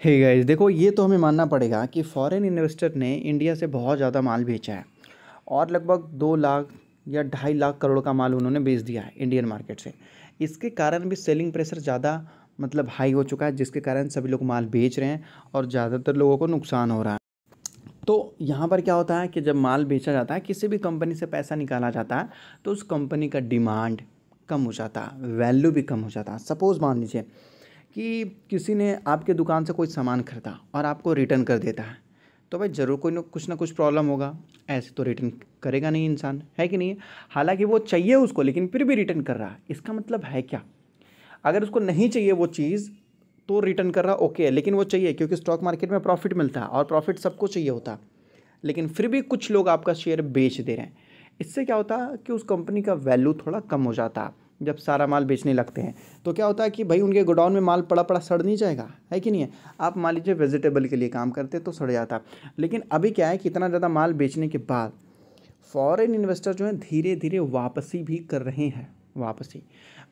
हे hey guys देखो, ये तो हमें मानना पड़ेगा कि फॉरेन इन्वेस्टर ने इंडिया से बहुत ज़्यादा माल बेचा है और लगभग दो लाख या ढाई लाख करोड़ का माल उन्होंने बेच दिया है इंडियन मार्केट से। इसके कारण भी सेलिंग प्रेशर ज़्यादा मतलब हाई हो चुका है, जिसके कारण सभी लोग माल बेच रहे हैं और ज़्यादातर लोगों को नुकसान हो रहा है। तो यहाँ पर क्या होता है कि जब माल बेचा जाता है, किसी भी कंपनी से पैसा निकाला जाता है तो उस कंपनी का डिमांड कम हो जाता है वैल्यू भी कम हो जाता। है सपोज़ मान लीजिए कि किसी ने आपके दुकान से कोई सामान खरीदा और आपको रिटर्न कर देता है तो भाई ज़रूर कोई ना, कुछ ना कुछ प्रॉब्लम होगा। ऐसे तो रिटर्न करेगा नहीं इंसान, है कि नहीं? हालाँकि वो चाहिए उसको, लेकिन फिर भी रिटर्न कर रहा है। इसका मतलब है क्या? अगर उसको नहीं चाहिए वो चीज़ तो रिटर्न कर रहा ओके है लेकिन वो चाहिए, क्योंकि स्टॉक मार्केट में प्रॉफिट मिलता है और प्रॉफिट सबको चाहिए होता लेकिन फिर भी कुछ लोग आपका शेयर बेच दे रहे हैं। इससे क्या होता कि उस कंपनी का वैल्यू थोड़ा कम हो जाता है। जब सारा माल बेचने लगते हैं। तो क्या होता है कि भाई उनके गोडाउन में माल पड़ा पड़ा सड़ नहीं जाएगा? है कि नहीं है? आप मान लीजिए वेजिटेबल के लिए काम करते तो सड़ जाता। लेकिन अभी क्या है कि इतना ज़्यादा माल बेचने के बाद फॉरेन इन्वेस्टर जो है धीरे धीरे वापसी भी कर रहे हैं, वापसी।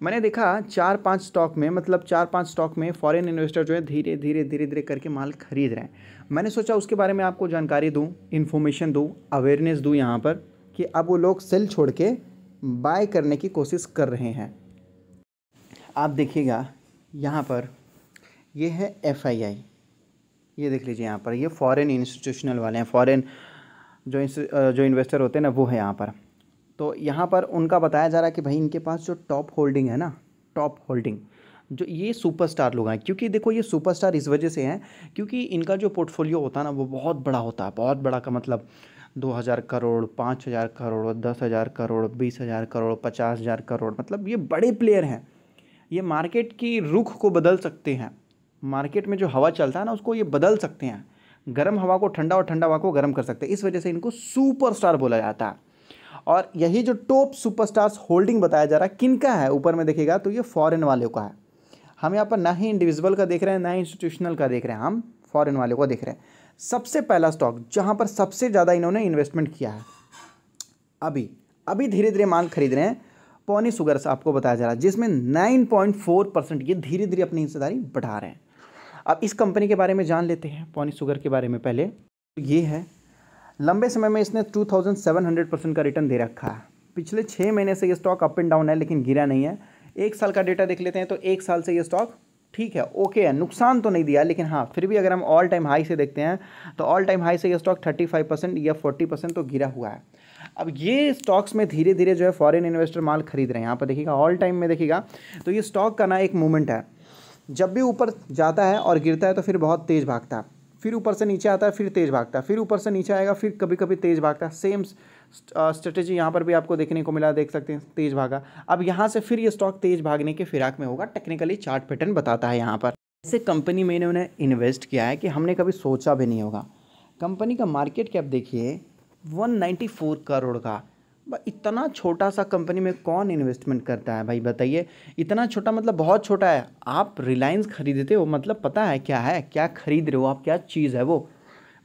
मैंने देखा चार पाँच स्टॉक में मतलब चार पाँच स्टॉक में फॉरेन इन्वेस्टर जो है धीरे धीरे धीरे धीरे करके माल खरीद रहे हैं। मैंने सोचा उसके बारे में आपको जानकारी दूँ इन्फॉर्मेशन दूँ अवेयरनेस दूँ यहाँ पर कि अब वो लोग सेल छोड़ के बाय करने की कोशिश कर रहे हैं। आप देखिएगा, यहाँ पर ये है एफ़ आई आई ये देख लीजिए यहाँ पर, ये फॉरेन इंस्टीट्यूशनल वाले हैं फॉरेन जो जो इन्वेस्टर होते हैं ना, वो है यहाँ पर। तो यहाँ पर उनका बताया जा रहा है कि भाई इनके पास जो टॉप होल्डिंग है ना टॉप होल्डिंग जो ये सुपरस्टार लोग हैं, क्योंकि देखो ये सुपरस्टार इस वजह से हैं, क्योंकि इनका जो पोर्टफोलियो होता है ना, वो बहुत बड़ा होता है, बहुत बड़ा का मतलब दो हज़ार करोड़, पाँच हज़ार करोड़, दस हज़ार करोड़, बीस हज़ार करोड़, पचास हज़ार करोड़ मतलब ये बड़े प्लेयर हैं। ये मार्केट की रुख को बदल सकते हैं। मार्केट में जो हवा चलता है ना, उसको ये बदल सकते हैं। गर्म हवा को ठंडा और ठंडा हवा को गर्म कर सकते हैं। इस वजह से इनको सुपरस्टार बोला जाता है। और यही जो टॉप सुपरस्टार्स होल्डिंग बताया जा रहा है किन का है? ऊपर में देखेगा तो ये फॉरेन वाले का है। हम यहाँ पर ना ही इंडिविजुअल का देख रहे हैं, ना ही इंस्टीट्यूशनल का देख रहे हैं, हम फॉरेन वाले को देख रहे हैं। सबसे पहला स्टॉक जहाँ पर सबसे ज़्यादा इन्होंने इन्वेस्टमेंट किया है, अभी अभी धीरे धीरे माल खरीद रहे हैं। पौनी सुगर से आपको बताया जा रहा है, जिसमें 9.4 परसेंट ये धीरे धीरे अपनी हिस्सेदारी बढ़ा रहे हैं। अब इस कंपनी के बारे में जान लेते हैं पौनी सुगर के बारे में पहले। तो ये है, लंबे समय में इसने 2700 परसेंट का रिटर्न दे रखा है। पिछले छः महीने से ये स्टॉक अप एंड डाउन है, लेकिन गिरा नहीं है। एक साल का डेटा देख लेते हैं तो एक साल से ये स्टॉक ठीक है ओके है। नुकसान तो नहीं दिया, लेकिन हाँ फिर भी अगर हम ऑल टाइम हाई से देखते हैं तो ऑल टाइम हाई से ये स्टॉक थर्टी फाइव परसेंट या फोर्टी परसेंट तो गिरा हुआ है। अब ये स्टॉक्स में धीरे धीरे जो है फॉरेन इन्वेस्टर माल खरीद रहे हैं। यहाँ पर देखिएगा ऑल टाइम में देखिएगा तो ये स्टॉक का ना एक मूवमेंट है। जब भी ऊपर जाता है और गिरता है तो फिर बहुत तेज़ भागता है। फिर ऊपर से नीचे आता है, फिर तेज़ भागता है। फिर ऊपर से नीचे आएगा, फिर कभी कभी तेज़ भागता है। सेम स्ट्रेटेजी यहाँ पर भी आपको देखने को मिला, देख सकते हैं, तेज़ भागा। अब यहाँ से फिर ये स्टॉक तेज़ भागने के फिराक में होगा टेक्निकली चार्ट पैटर्न बताता है यहाँ पर। ऐसे कंपनी में इन्होंने इन्वेस्ट किया है कि हमने कभी सोचा भी नहीं होगा। कंपनी का मार्केट कैप देखिए 194 करोड़ का। इतना छोटा सा कंपनी में कौन इन्वेस्टमेंट करता है भाई, बताइए। इतना छोटा मतलब बहुत छोटा है। आप रिलायंस खरीदते हो मतलब पता है क्या है? क्या खरीद रहे हो आप? क्या चीज़ है वो?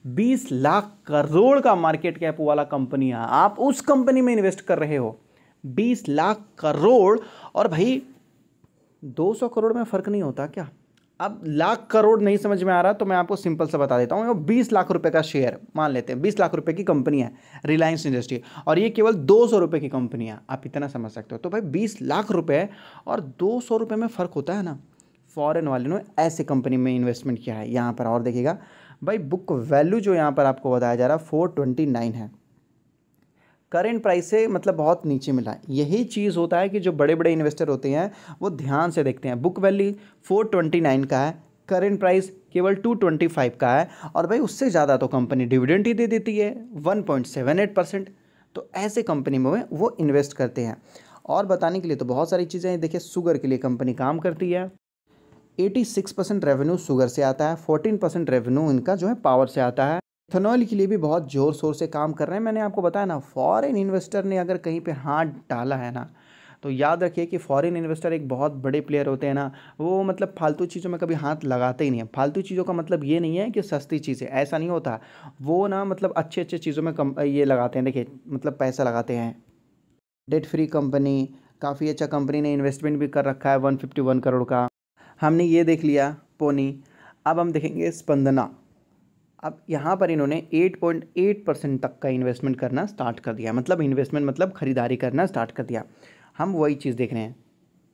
बीस लाख करोड़ का मार्केट कैप वाला कंपनी है। आप उस कंपनी में इन्वेस्ट कर रहे हो। बीस लाख करोड़, और भाई, दो सौ करोड़ में फ़र्क नहीं होता क्या? अब लाख करोड़ नहीं समझ में आ रहा तो मैं आपको सिंपल सा बता देता हूँ। बीस लाख रुपए का शेयर मान लेते हैं, बीस लाख रुपए की कंपनी है रिलायंस इंडस्ट्री और ये केवल दो सौ रुपये की कंपनी है, आप इतना समझ सकते हो। तो भाई, बीस लाख रुपए, और दो सौ रुपये में फ़र्क होता है ना? फॉरेन वाले ने ऐसे कंपनी में इन्वेस्टमेंट किया है, यहाँ पर और देखिएगा। भाई बुक वैल्यू जो यहाँ पर आपको बताया जा रहा है फोर ट्वेंटी नाइन है। करेंट प्राइस से मतलब बहुत नीचे मिला यही चीज़ होता है कि जो बड़े बड़े इन्वेस्टर होते हैं, वो ध्यान से देखते हैं। Book value four twenty nine का है करेंट प्राइस केवल टू ट्वेंटी फाइव का है, और भाई उससे ज़्यादा तो कंपनी डिविडेंट ही दे देती है one point seven eight percent तो ऐसे कंपनी में वो इन्वेस्ट करते हैं। और बताने के लिए तो बहुत सारी चीज़ें हैं। देखिए शुगर के लिए कंपनी काम करती है। Eighty six percent revenue sugar से आता है, फोर्टीन परसेंट रेवेन्यू इनका जो है पावर से आता है। इथेनॉल के लिए भी बहुत ज़ोर शोर से काम कर रहे हैं। मैंने आपको बताया ना फॉरेन इन्वेस्टर ने अगर कहीं पे हाथ डाला है ना तो याद रखिए कि फॉरेन इन्वेस्टर एक बहुत बड़े प्लेयर होते हैं ना, वो मतलब फालतू चीज़ों में कभी हाथ लगाते ही नहीं है। फालतू चीज़ों का मतलब ये नहीं है कि सस्ती चीज़ें, ऐसा नहीं होता। वो ना मतलब अच्छे अच्छे चीज़ों में कम, ये लगाते हैं। देखिए मतलब पैसा लगाते हैं। डेट फ्री कंपनी काफ़ी अच्छा कंपनी ने इन्वेस्टमेंट भी कर रखा है वन फिफ्टी वन करोड़ का। हमने ये देख लिया, पोनी। अब हम देखेंगे स्पंदना। अब यहाँ पर इन्होंने 8.8 परसेंट तक का इन्वेस्टमेंट करना स्टार्ट कर दिया। मतलब इन्वेस्टमेंट मतलब ख़रीदारी करना स्टार्ट कर दिया। हम वही चीज़ देख रहे हैं।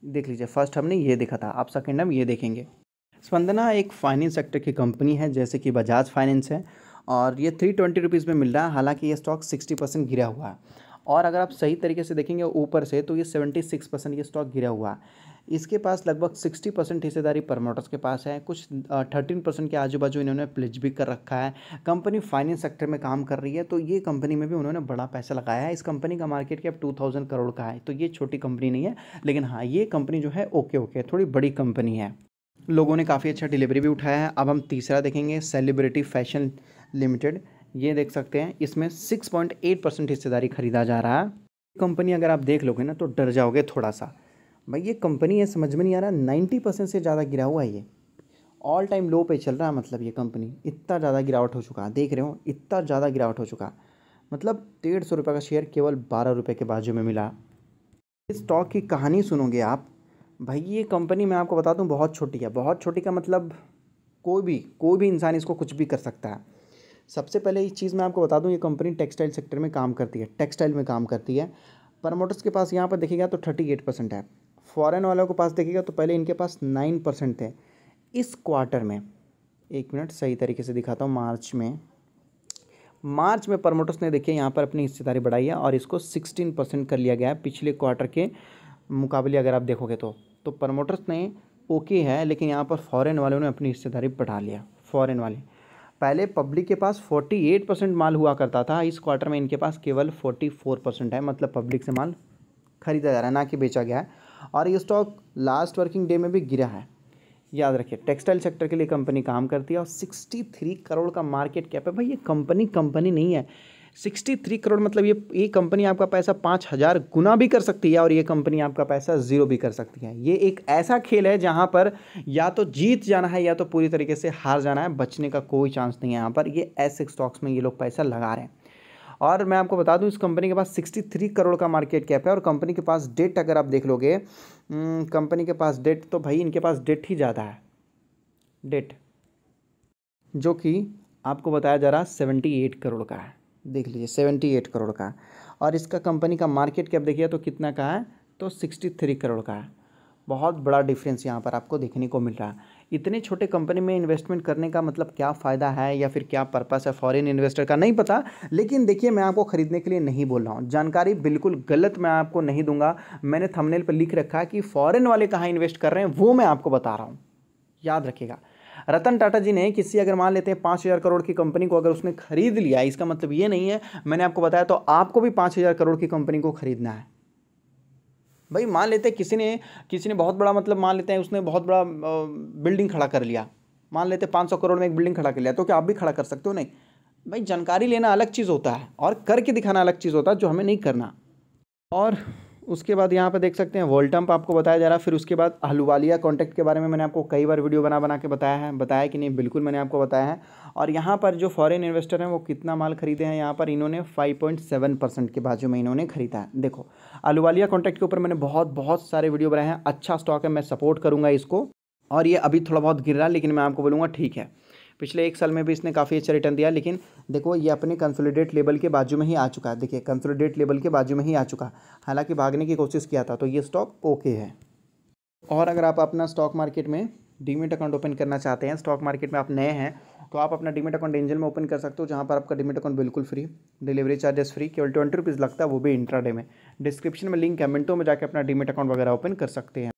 देख लीजिए फ़र्स्ट हमने ये देखा था, आप सेकेंड हम ये देखेंगे। स्पंदना एक फाइनेंस सेक्टर की कंपनी है, जैसे कि बजाज फाइनेंस है, और ये थ्री ट्वेंटी रुपीज़ में मिल रहा है। हालाँकि ये स्टॉक सिक्सटी परसेंट गिरा हुआ है। और अगर आप सही तरीके से देखेंगे ऊपर से तो ये सेवेंटी सिक्स परसेंट ये स्टॉक गिरा हुआ है। इसके पास लगभग सिक्सटी परसेंट हिस्सेदारी प्रमोटर्स के पास है। कुछ थर्टीन परसेंट के आजू बाजू इन्होंने प्लेज भी कर रखा है। कंपनी फाइनेंस सेक्टर में काम कर रही है तो ये कंपनी में भी उन्होंने बड़ा पैसा लगाया है। इस कंपनी का market cap two thousand crore का है तो ये छोटी कंपनी नहीं है। लेकिन हाँ ये कंपनी जो है ओके ओके थोड़ी बड़ी कंपनी है। लोगों ने काफ़ी अच्छा डिलीवरी भी उठाया है। अब हम तीसरा देखेंगे सेलिब्रिटी फ़ैशन लिमिटेड ये देख सकते हैं, इसमें सिक्स पॉइंट एट परसेंट हिस्सेदारी खरीदा जा रहा है। कंपनी अगर आप देख लोगे ना तो डर जाओगे थोड़ा सा। भाई, ये कंपनी है, समझ में नहीं आ रहा नाइन्टी परसेंट से ज़्यादा गिरा हुआ है ये। ऑल टाइम लो पे चल रहा है मतलब ये कंपनी इतना ज़्यादा गिरावट हो चुका है, देख रहे हो, इतना ज़्यादा गिरावट हो चुका मतलब डेढ़ सौ रुपये का शेयर केवल बारह रुपये के बाजू में मिला। इस स्टॉक की कहानी सुनोगे आप? भाई, ये कंपनी मैं आपको बता दूँ, बहुत छोटी है। बहुत छोटी का मतलब कोई भी कोई भी इंसान इसको कुछ भी कर सकता है। सबसे पहले इस चीज़ मैं आपको बता दूँ, ये कंपनी टेक्सटाइल सेक्टर में काम करती है टेक्सटाइल में काम करती है। प्रमोटर्स के पास यहाँ पर देखिएगा तो थर्टी एट परसेंट है। फॉरेन वालों के पास देखिएगा तो पहले इनके पास नाइन परसेंट थे। इस क्वार्टर में, एक मिनट, सही तरीके से दिखाता हूँ, मार्च में। मार्च में प्रमोटर्स ने देखिए यहाँ पर अपनी हिस्सेदारी बढ़ाई है और इसको सिक्सटीन परसेंट कर लिया गया है पिछले क्वार्टर के मुकाबले, अगर आप देखोगे तो। तो प्रमोटर्स ने ओके है, लेकिन यहाँ पर फॉरेन वालों ने अपनी हिस्सेदारी बढ़ा लिया, फॉरेन वाले। पहले पब्लिक के पास फोर्टी एट परसेंट माल हुआ करता था, इस क्वार्टर में इनके पास केवल फोर्टी फोर परसेंट है मतलब पब्लिक से माल खरीदा जा रहा है, ना कि बेचा गया है। और ये स्टॉक लास्ट वर्किंग डे में भी गिरा है। याद रखिए टेक्सटाइल सेक्टर के लिए कंपनी काम करती है और सिक्सटी थ्री करोड़ का मार्केट कैप है। भाई, ये कंपनी कंपनी नहीं है। सिक्सटी थ्री करोड़ मतलब ये ये कंपनी आपका पैसा पाँच हज़ार गुना भी कर सकती है और ये कंपनी आपका पैसा ज़ीरो भी कर सकती है। ये एक ऐसा खेल है जहाँ पर या तो जीत जाना है या तो पूरी तरीके से हार जाना है। बचने का कोई चांस नहीं है यहाँ पर। ये ऐसे स्टॉक्स में ये लोग पैसा लगा रहे हैं। और मैं आपको बता दूँ, इस कंपनी के पास सिक्सटी थ्री करोड़ का मार्केट कैप है और कंपनी के पास डेट अगर आप देख लोगे कंपनी के पास डेट तो भाई इनके पास डेट ही ज़्यादा है। डेट जो कि आपको बताया जा रहा है सेवेंटी एट करोड़ का है। देख लीजिए सेवेंटी एट करोड़ का। और इसका कंपनी का मार्केट कैप देखिए तो कितना का है? तो सिक्सटी थ्री करोड़ का है। बहुत बड़ा डिफरेंस यहाँ पर आपको देखने को मिल रहा है। इतने छोटे कंपनी में इन्वेस्टमेंट करने का मतलब क्या फ़ायदा है या फिर क्या पर्पस है फॉरेन इन्वेस्टर का, नहीं पता। लेकिन देखिए, मैं आपको ख़रीदने के लिए नहीं बोल रहा हूँ। जानकारी बिल्कुल गलत मैं आपको नहीं दूँगा। मैंने थंबनेल पर लिख रखा है कि फ़ॉरन वाले कहाँ इन्वेस्ट कर रहे हैं, वो मैं आपको बता रहा हूँ। याद रखिएगा। रतन टाटा जी ने किसी, अगर मान लेते हैं पाँच हज़ार करोड़ की कंपनी को अगर उसने खरीद लिया, इसका मतलब ये नहीं है, मैंने आपको बताया तो आपको भी पाँच हज़ार करोड़ की कंपनी को खरीदना है। भाई मान लेते हैं किसी ने किसी ने बहुत बड़ा मतलब मान लेते हैं उसने बहुत बड़ा बिल्डिंग खड़ा कर लिया। मान लेते हैं पाँच सौ करोड़ में एक बिल्डिंग खड़ा कर लिया तो क्या आप भी खड़ा कर सकते हो? नहीं। भाई जानकारी लेना अलग चीज़ होता है और करके दिखाना अलग चीज़ होता है जो हमें नहीं करना। और उसके बाद यहाँ पर देख सकते हैं वोल्टम्प आपको बताया जा रहा है। फिर उसके बाद आहलूवालिया कॉन्टैक्ट के बारे में मैंने आपको कई बार वीडियो बना बना के बताया है। बताया कि नहीं, बिल्कुल मैंने आपको बताया है। और यहाँ पर जो फॉरेन इन्वेस्टर हैं, वो कितना माल खरीदे हैं, यहाँ पर इन्होंने फाइव पॉइंट सेवन परसेंट के बाजू में इन्होंने खरीदा है। देखो आहलूवालिया कॉन्टैक्ट के ऊपर मैंने बहुत बहुत सारे वीडियो बनाए हैं। अच्छा स्टॉक है, मैं सपोर्ट करूँगा इसको। और ये अभी थोड़ा बहुत गिर रहा है, लेकिन मैं आपको बोलूँगा, ठीक है। पिछले एक साल में भी इसने काफ़ी अच्छा रिटर्न दिया, लेकिन देखो, ये अपने कंसोलिडेट लेवल के बाजू में ही आ चुका है। देखिए कंसोलिडेट लेवल के बाजू में ही आ चुका हालाँकि भागने की कोशिश किया था तो ये स्टॉक ओके है। और अगर आप अपना स्टॉक मार्केट में डीमेट अकाउंट ओपन करना चाहते हैं स्टॉक मार्केट में आप नए हैं तो आप अपना डीमेट अकाउंट एंजल में ओपन कर सकते हो, जहाँ पर आपका डीमेट अकाउंट बिल्कुल फ्री डिलीवरी चार्जेस फ्री केवल ट्वेंटी रुपीज़ लगता है, वो भी इंट्राडे में। डिस्क्रिप्शन में लिंक है, मिनटों में जाकर अपना डीमेट अकाउंट वगैरह ओपन कर सकते हैं।